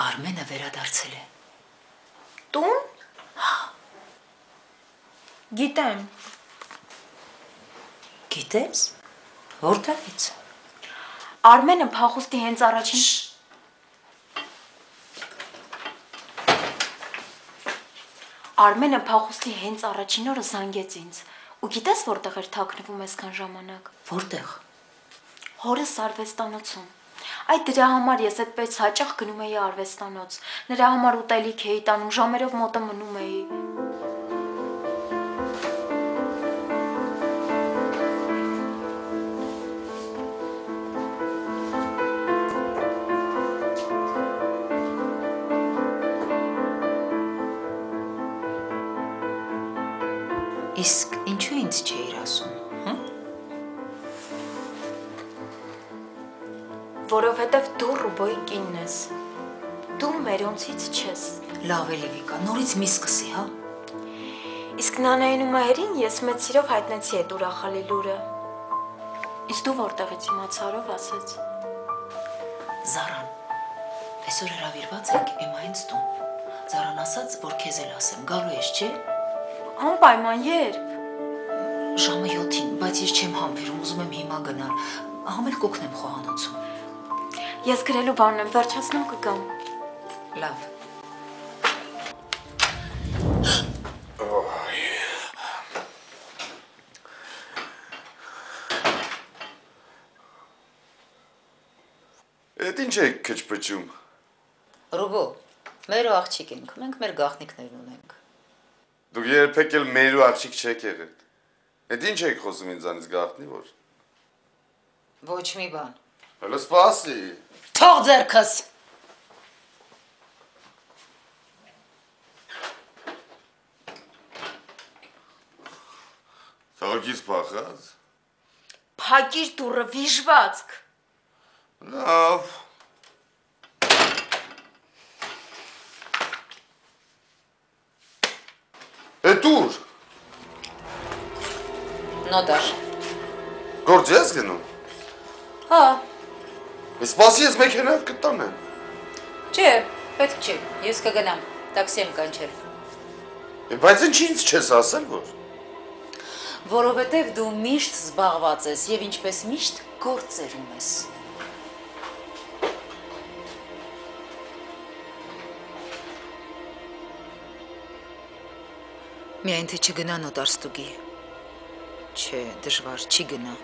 Արմենը վերադարձել է։ Տուն։ Գիտեմ։ Գիտես։ Որտեղից։ Արմենը փախուստի հենց առաջին Արմենը փախուստի հենց առաջին օրը զանգեց ինձ։ Ու գիտես որտեղ էր թաքնվում այսքան ժամանակ։ Որտեղ։ Հորս արվեստանոցում։ Այդ դրա համար ես այդպես հաճախ գնում էի արվեստանոց։ Նրա համար ուտելիք էի տանում, ժամերով մոտը մնում էի։ Որովհետև դու Ռուբոյի կինն ես։ Դու մերոնցից չես։ Լավ էլի Վիկա, նորից մի սկսի, հա։ Իսկ նանային ու մայրին ես մեծ սիրով հայտնեցի այդ ուրախալի լուրը։ Իսկ դու որտեղից իմացարով ասեց։ Զարան։ Այսօր հրավիրված ենք Էմայից տուն։ Զարան ասաց, որ քեզ էլ ասեմ, գալու ես, չէ՞։ Անպայման երբ։ Ժամը 7-ին, բայց ես չեմ համբերում, ուզում եմ հիմա գնալ։ Համել կօգնեմ խոհանոցում։ Ես գրելու բանն եմ, վերջացնում կգամ։ Լավ։ Էդ ինչ եք քչփչում։ Ռուբո, մեր ու աղջիկ ենք, մենք մեր գաղտնիքներն ունենք։ Դուք երբեք էլ մեր ու աղջիկ չեք եղել։ Էդ ինչ եք խոսում ինձանից գախտնի որ։ Ոչ մի բան։ Հələ սպասի։ Թող ձերքս։ Թողքից փախած։ Փակիր դուռը վիժվածք։ Լավ։ Էդ ուր։ Նոտար։ Գործ ես գնում։ Հա, Սպասի ես մեքենայով կտանեմ։ չէ, պետք չէ։ Ես կգնամ։ Տաքսի եմ կանչել։ Բայց ինչ ինձ չես ասել որ։ Որովհետև դու միշտ զբաղված ես եւ ինչպես միշտ գործերում ես։ Միայն թե չգնա նոտարստուգի։ Չէ, դժվար չի գնա։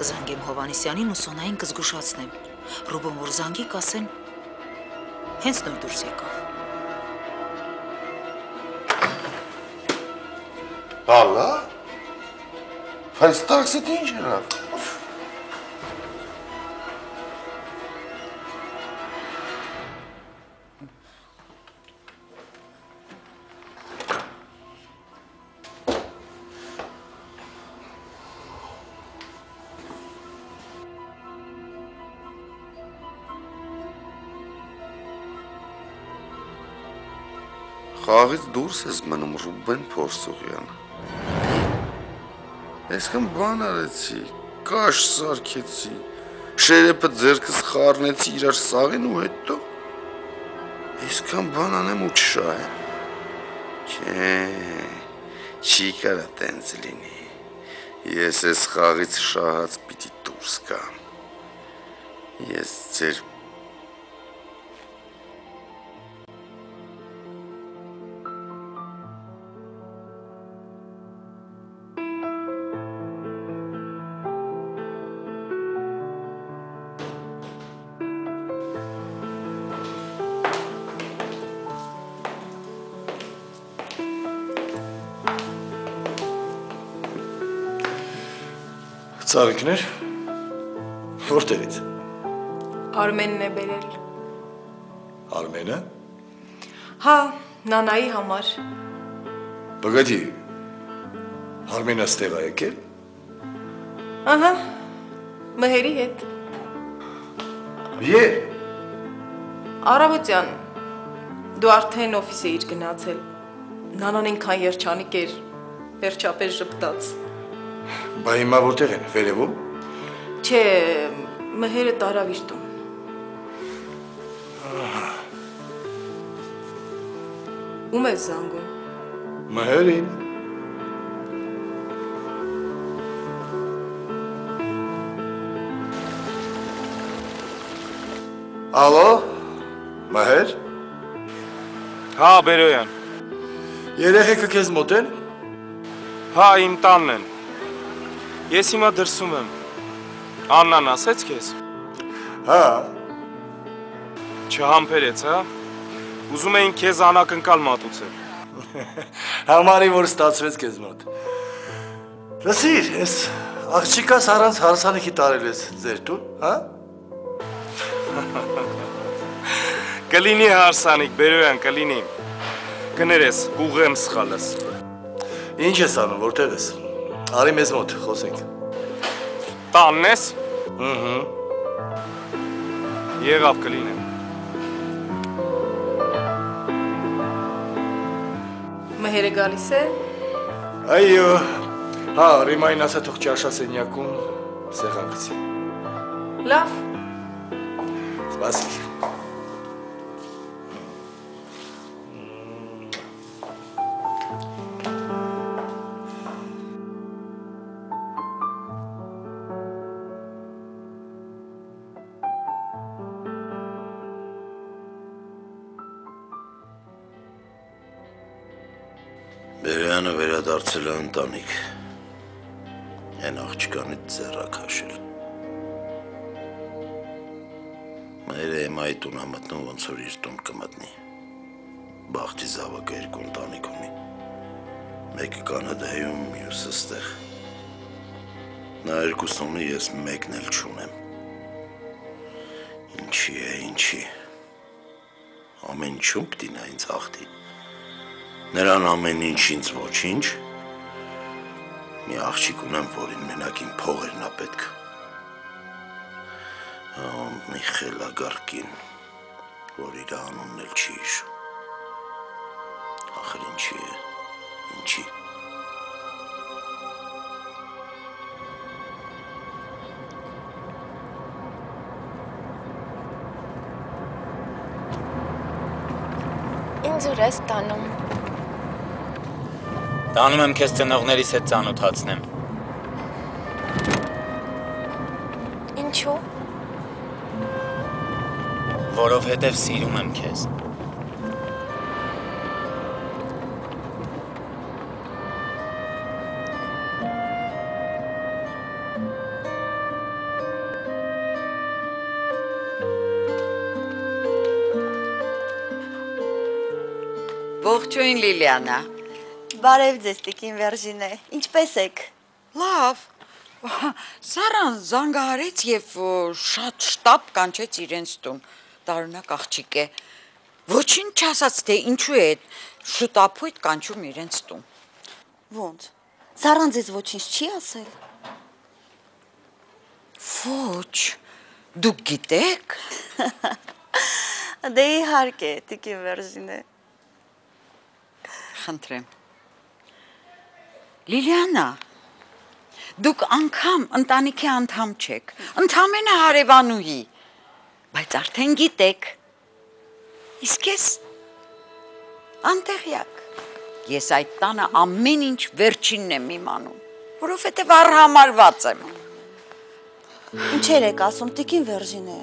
Կզանգեմ Հովանիսյանին ու Սոնային կզգուշացնեմ։ Ռուբոն որ զանգի կասեն հենց նոր դուրս եկավ։ Հալա։ Բայց տաքսը ինչ era։ Խաղից դուրս ես մնում Ռուբեն Փորսուղյան։ Այսքան բան արեցի, կաշ սարքեցի, շերեփը ձերքս խառնեցի իրար սաղին ու հետո այսքան բան անեմ ու չշահեմ։ Չէ, չի կարա տենց լինի։ Ես այս խաղից շահած պիտի դուրս գամ։ Ես ձեր Ծաղիկներ։ Որտեղից։ Արմենն է բերել։ Արմենը։ Հա, նանայի համար։ Բգադի։ Արմենը ստեղ է եկել։ Ահա։ Մհերի հետ։ Ե՞ր։ Արավոտյան։ Դու արդեն օֆիս էիր գնացել։ Նանան ինքան երջանիկ էր, վերջապես ճպտաց։ Բա հիմա որտեղ են։ Վերևում։ Չէ, մհերը տարավ իր տուն։ Ում ես զանգում։ Մհերին։ Ալո, Մհեր, Հա, Բերոյան։ երեխեքը քեզ մոտ են։ Հա, իմ տանն են։ Ես հիմա դրսում եմ։ Աննան ասեց քեզ։ Հա, Չհամբերեց, հա։ Ուզում էին քեզ անակնկալ մատուցել։ համարի որ ստացվեց քեզ մոտ։ Լսիր, ես աղջիկաս առանց հարսանիքի տարել ես ձեր տուն, հա? Կլինի հարսանիք, Բերոյան, կլինի։ Կներես, կուղեմ սխալս։ Ինչ ես անում, որտեղ ես։ Արի մեզ մոտ, խոսենք։ Տանն ես։ Ահա։ Եղավ կլինեմ։ Մհերը գալիս է։ Այո։ Հա, Ռիմային ասա թող ճաշասենյակում սեղան գցի։ Լավ։ Սպասի։ ընտանիք։ Այն աղջկանից ձեռա քաշել։ Մայրը Էմայի տուն ա մտնում ոնց որ իր տուն կմտնի։ Բախտի զավակը երկու ընտանիք ունի։ Մեկը Կանադայում, մյուսը ստեղ։ Նա երկուսն ունի, ես մեկն էլ չունեմ։ Ինչի է, ինչի։ Ամեն ինչում պիտի նա ինձ ախտի։ Նրան ամեն ինչ ինձ ոչինչ։ Մի աղջիկ ունեմ, որին մենակին փողերն ա պետք։ Ահա մի խելագարկին, որ իր անունն էլ չի հիշում։ Ախր ինչի է, ինչի։ Ինձ ուր ես տանում։ Տանում եմ քեզ ծնողներիս հետ ծանոթացնեմ։ Ինչու։ Որովհետև սիրում եմ քեզ։ Ողջույն Լիլիանա։ Բարև ձեզ, Տիկին Վերժինե։ Ինչպե՞ս եք։ Լավ։ Սարան զանգահարեց եւ շատ շտապ կանչեց իրենց տուն։ Տարօրինակ աղջիկ է։ Ոչինչ չասաց թե ինչու է այդ շուտապույտ կանչում իրենց տուն։ Ոնց։ Սարան ձեզ ոչինչ չի ասել։ Ոչ։ Դուք գիտեք։ Դե իհարկե, Տիկին Վերժինե։ Խնդրեմ։ Լիլիանա, դուք անգամ ընտանիքի անդամ չեք, ընդամենը հարևանուհի, բայց արդեն գիտեք։ Իսկ ես անտեղյակ։ Ես այդ տանը ամեն ինչ վերջինն եմ իմանում, որովհետև առհամարված եմ։ Ինչեր եք ասում, Տիկին Վերժինե։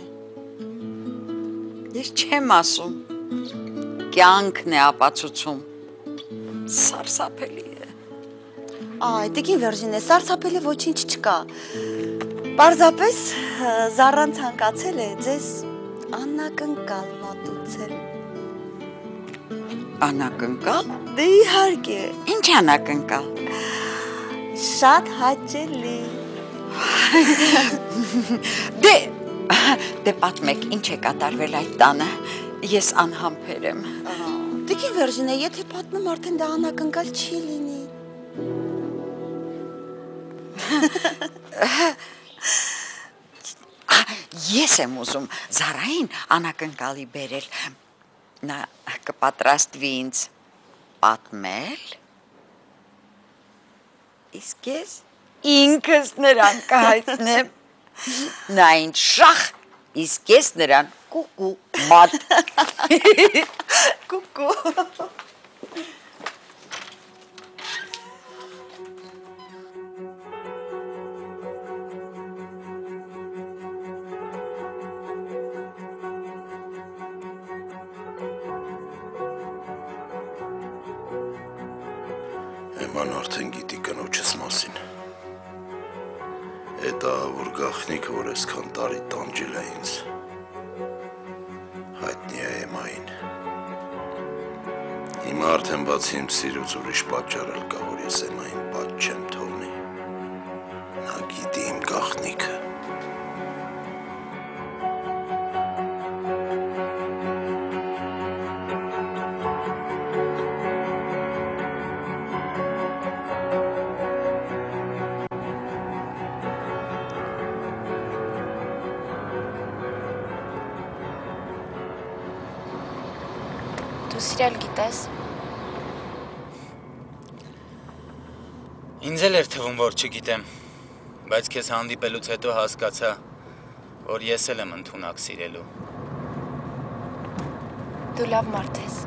Ես չեմ ասում։ Կյանքն է ապացուցում։ Սարսափելի է։ Այ, Տիկին Վերժինե, սարսափելի ոչինչ չկա։ Պարզապես ը, Զարան ցանկացել է ձեզ անակնկալ մատուցել։ Անակնկալ։ Դե իհարկե, Ինչ անակնկալ։ շատ հաճելի։ Դե դե պատմեք, ինչ է կատարվել այդ տանը։ Ես անհամբեր եմ։ Տիկին Վերժինե, եթե պատմում արդեն դա անակնկալ չի լինի։ Ես եմ ուզում Զարային անակնկալի բերել։ Նա կպատրաստվի ինձ պատմել։ Իսկ ես ինքս նրան կհայտնեմ։ Նա ինձ շախ, իսկ ես նրան կուկու մատ։ Կուկու։ գախնիկը որ այսքան տարի տանջել է ինձ։ Հայտնի է Էմային։ Հիմա արդեն բացի իմ սիրուց ուրիշ պատճառ էլ կա, որ ես Էմային պատճ չեմ թողնի։ Նա գիտի իմ գախնիկը։ Դու սիրել գիտես։ Ինձ էլ էր թվում, որ չգիտեմ, բայց քեզ հանդիպելուց հետո հասկացա, որ ես էլ եմ ընդունակ սիրելու։ Դու լավ մարդ ես։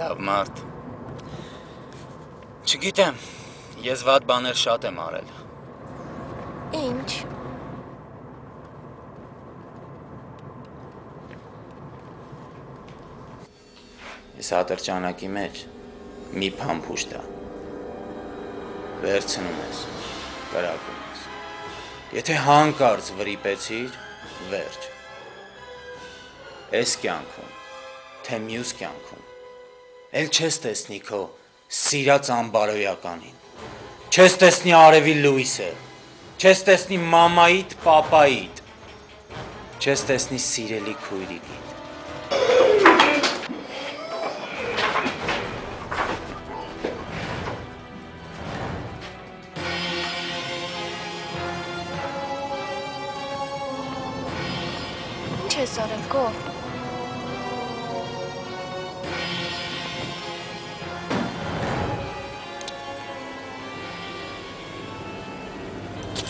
Լավ մարդ։ Չգիտեմ, ես վատ բաներ շատ եմ արել։ Ինչ։ Ես ատրճանակի մեջ մի փամփուշ տա։ Վերցնում ես, կրակում ես։ Եթե հանկարծ վրիպեցիր, վերջ։ Այս կյանքում, թե մյուս կյանքում, ել չես տեսնի քո սիրած անբարոյականին։ Չես տեսնի արևի լույսը, չես տեսնի մամայիդ, պապայիդ, չես տեսնի սիրելի քույրիկիդ։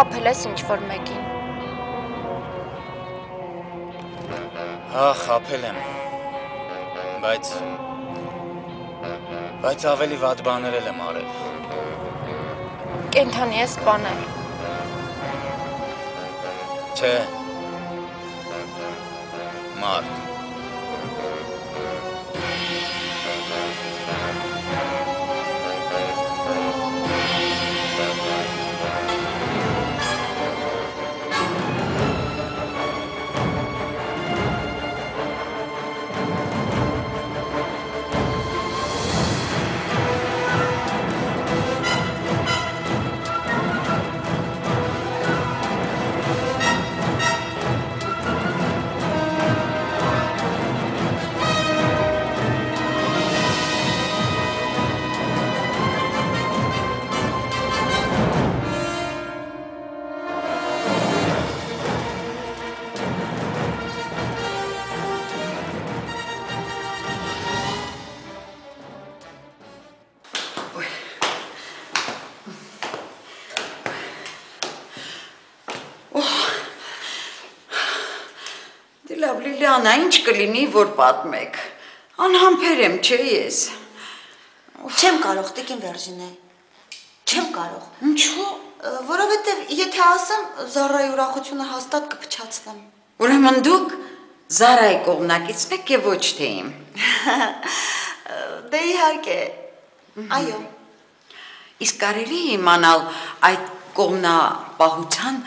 Խափել ես ինչ որ մեկին։ Հա, խափել եմ։ Բայց բայց ավելի վատ բաներ եմ արել։ Կենթանի ես սպանել։ Չէ։ Մարդ։ լավ Լիլիանա, ինչ կլինի, որ պատմեք։ Անհամբեր եմ, չէ՞ ես։ Չեմ կարող, Տիկին Վերժինե։ Չեմ կարող, Ինչու՞։ որովհետև եթե ասեմ, Զարայի ուրախությունը հաստատ կփչացնեմ։ Ուրեմն դուք Զարայի կողմնակից եք եւ ոչ թե իմ։ Դե իհարկե։ Այո։ Իսկ կարելի է իմանալ այդ կողմնապահության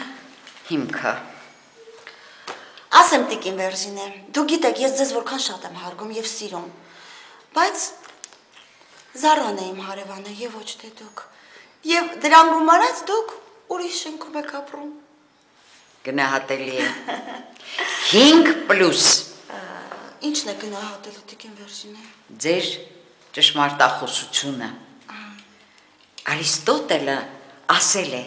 հիմքը։ Ասեմ Տիկին Վերժինե, դու գիտեք, ես ձեզ որքան շատ եմ հարգում եւ սիրում։ Բայց Զարան է իմ հարևանը եւ ոչ թե դուք։ Եվ դրան գումարած դուք ուրիշ շենքում եք ապրում։ Գնահատելի է։ 5+ Ինչն է գնահատելու Տիկին Վերժինե։ ձեր ճշմարտախոսությունը։ Արիստոտելը ասել է.